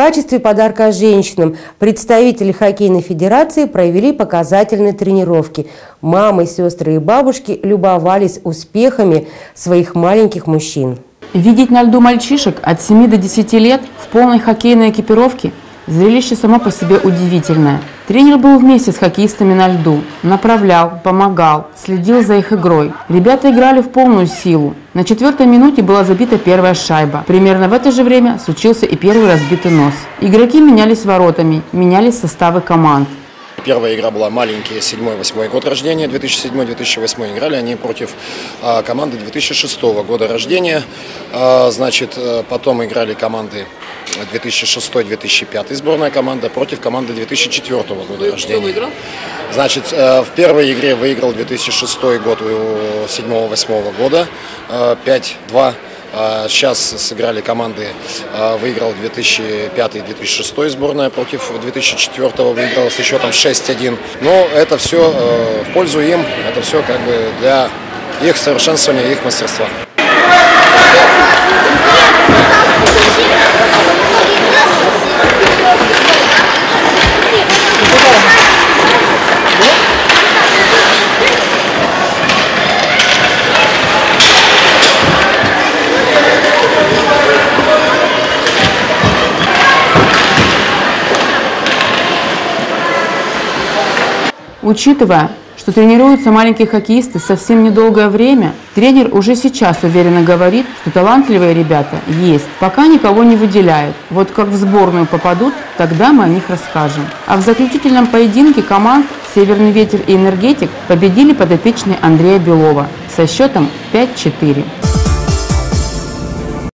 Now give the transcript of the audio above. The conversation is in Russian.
качестве подарка женщинам представители хоккейной федерации провели показательные тренировки. Мамы, сестры и бабушки любовались успехами своих маленьких мужчин. Видеть на льду мальчишек от 7 до 10 лет в полной хоккейной экипировке – зрелище само по себе удивительное. Тренер был вместе с хоккеистами на льду, направлял, помогал, следил за их игрой. Ребята играли в полную силу. На четвертой минуте была забита первая шайба. Примерно в это же время случился и первый разбитый нос. Игроки менялись воротами, менялись составы команд. Первая игра была маленькие, 7-8 год рождения, 2007-2008. Играли они против а, команды 2006 года рождения. А, значит, э, потом играли команды 2006-2005 сборная команда против команды 2004 года рождения. выиграл? Значит, э, в первой игре выиграл 2006 год, 7-8 года, 5-2. Э, сейчас сыграли команды, э, выиграл 2005-2006 сборная против 2004 выиграл с счетом 6-1. Но это все в пользу им, это все как бы для их совершенствования, их мастерства. Учитывая, что тренируются маленькие хоккеисты совсем недолгое время, тренер уже сейчас уверенно говорит, что талантливые ребята есть, пока никого не выделяют. Вот как в сборную попадут, тогда мы о них расскажем. А в заключительном поединке команд «Северный ветер» и «Энергетик» победили подопечные Андрея Белова со счетом 5-4.